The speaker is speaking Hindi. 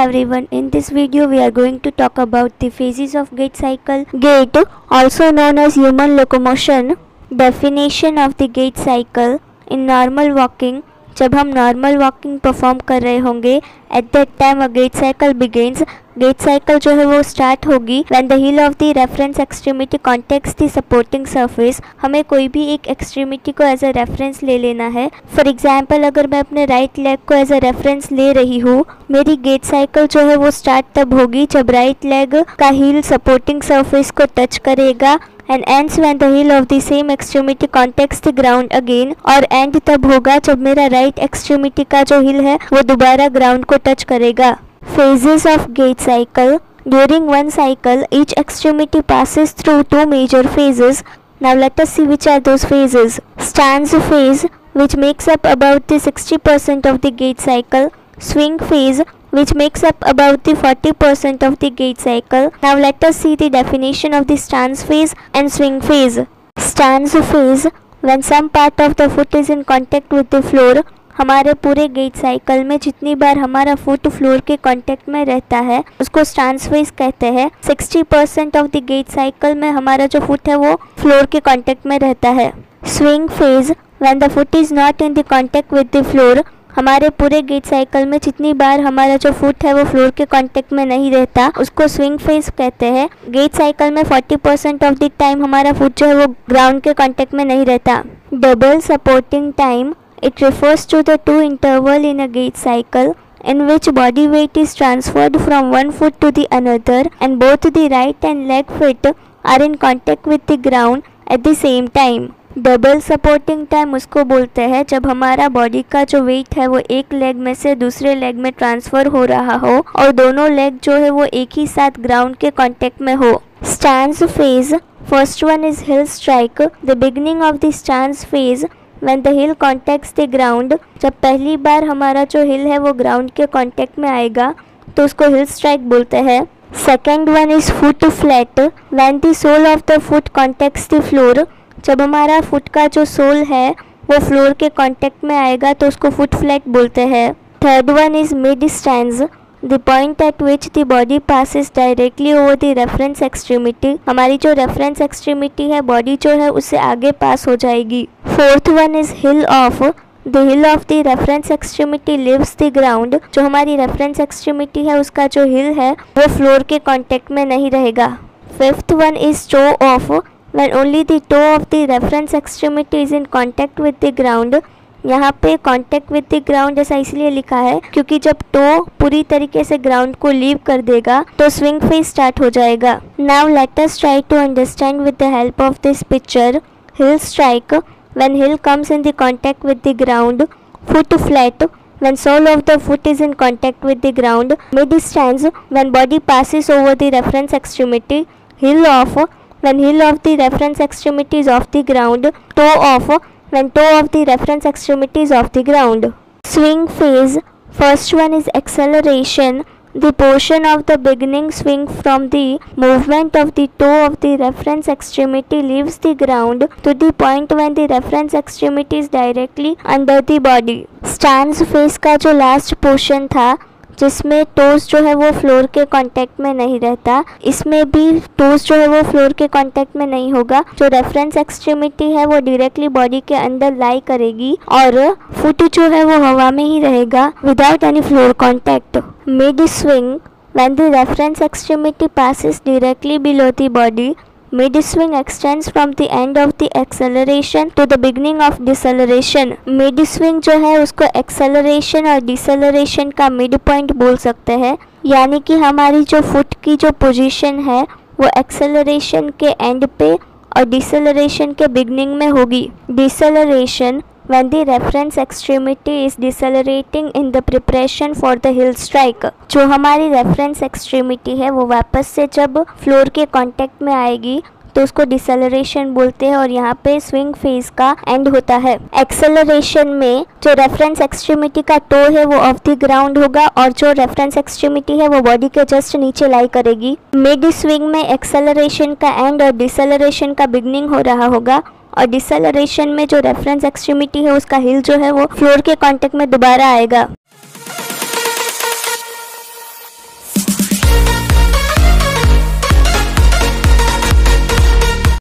Hello everyone, in this video we are going to talk about the phases of gait cycle. Gait, also known as human locomotion, definition of the gait cycle in normal walking जब हम नॉर्मल वॉकिंग परफॉर्म कर रहे होंगे at that time a gait cycle begins gait cycle जो है वो स्टार्ट होगी। When the heel of the reference extremity contacts the supporting surface हमें कोई भी एक एक्सट्रीमिटी को एज अ रेफरेंस ले लेना है। फॉर एग्ज़ाम्पल अगर मैं अपने राइट लेग को एज अ रेफरेंस ले रही हूँ, मेरी गेट साइकिल जो है वो स्टार्ट तब होगी जब राइट लेग का हील सपोर्टिंग सर्फेस को टच करेगा। And ends when the heel of the same extremity contacts the ground again, और एंड तब होगा जब मेरा राइट right एक्सट्रीमिटी का जो हिल है, वो दोबारा ग्राउंड को टच करेगा। Phases of gait cycle during one cycle each extremity passes through two major phases now let us see which are those phases stance phase which makes up about the 60% of the gait cycle swing phase which makes up about the 40% of the gait cycle. Now let us see the definition of the stance phase and swing phase. Stance phase when some part of the foot is in contact with the floor हमारे पूरे गेट साइकिल में जितनी बार हमारा फुट फ्लोर के कांटेक्ट में रहता है, उसको स्टांस फ़ेज़ कहते हैं 60 percent of the gait cycle में हमारा जो फुट है वो फ्लोर के कांटेक्ट में रहता है। Swing phase when the foot is not in the contact with the floor हमारे पूरे गेट साइकिल में जितनी बार हमारा जो फुट है वो फ्लोर के कांटेक्ट में नहीं रहता, उसको स्विंग फेस कहते हैं। गेट साइकिल में 40 परसेंट ऑफ़ द टाइम हमारा फुट जो है वो ग्राउंड के कांटेक्ट में नहीं रहता। Double supporting time it refers to the two interval in a gait cycle in which body weight is transferred from one foot to the another and both the right and leg feet are in contact with the ground at the same time. Double supporting time उसको बोलते हैं जब हमारा बॉडी का जो वेट है वो एक लेग में से दूसरे लेग में ट्रांसफ़र हो रहा हो और दोनों लेग जो है वो एक ही साथ ग्राउंड के कांटेक्ट में हो stance phase first one is heel strike the beginning of the stance phase when the heel contacts the ground जब पहली बार हमारा जो हिल है, वो ग्राउंड के कॉन्टेक्ट में आएगा तो उसको हिल स्ट्राइक बोलते हैं। Second one is foot flat when the sole of the foot contacts the floor जब हमारा फुट का जो सोल है, वो फ्लोर के कॉन्टेक्ट में आएगा तो उसको फुट फ्लैट बोलते हैं। Third one is mid stance the point at which the body passes directly over the reference extremity हमारी जो रेफरेंस एक्सट्रीमिटी है बॉडी जो है उससे आगे पास हो जाएगी। Fourth one is heel off the heel of the reference extremity leaves the ground जो हमारी रेफरेंस एक्सट्रीमिटी है, उसका जो हिल है, वो फ्लोर के कॉन्टेक्ट में नहीं रहेगा। Fifth one is toe off when only the toe of the reference extremity is in contact with the ground यहाँ पे कांटेक्ट विद द ग्राउंड ऐसा इसलिए लिखा है क्योंकि जब टो पूरी तरीके से ग्राउंड को लीव कर देगा तो स्विंग फ़ेज़ स्टार्ट हो जाएगा now let us try to understand with the help of this picture heel strike when hill comes in the contact with the ground foot flat when sole of the foot is in contact with the ground mid stands when body passes over the reference extremity heel off when heel of the reference extremity is off the ground, toe off when toe of the reference extremity is off the ground. Swing phase First one is acceleration. The portion of the beginning swing from the movement of the toe of the reference extremity leaves the ground to the point when the reference extremity is directly under the body. Stance phase का जो last portion था जिसमें टोस जो है वो फ्लोर के कांटेक्ट में नहीं रहता। इसमें भी टोस जो है वो फ्लोर के कांटेक्ट में नहीं होगा। जो रेफरेंस एक्सट्रीमिटी है वो डायरेक्टली बॉडी के अंदर लाई करेगी और फुट जो है वो हवा में ही रहेगा without any floor contact mid swing when the reference extremity passes directly below the body Mid swing extends from the end of the acceleration to the beginning of deceleration. Mid swing जो है उसको acceleration और deceleration का mid point बोल सकते हैं यानी कि हमारी जो फुट की जो पोजीशन है वो acceleration के end पे और डिसलरेशन के बिगनिंग में होगी deceleration when the reference extremity is decelerating in the preparation for the hill strike. जो हमारी reference extremity है, वो वापस से जब फ्लोर के कांटेक्ट में आएगी तो उसको डिसेलरेशन बोलते हैं और यहाँ पे स्विंग फ़ेज़ का एंड होता है। एक्सेलरेशन में जो रेफरेंस एक्सट्रीमिटी का टो है, वो ऑफ़ द ग्राउंड होगा और जो रेफरेंस एक्सट्रीमिटी है, वो बॉडी के जस्ट नीचे लाई करेगी। मिड स्विंग में एक्सेलरेशन का एंड और डिसेलरेशन का बिगनिंग हो रहा होगा। और डिसलरेशन में जो रेफरेंस एक्सट्रीमिटी है, उसका हिल जो है, वो फ्लोर के कांटेक्ट में दोबारा आएगा।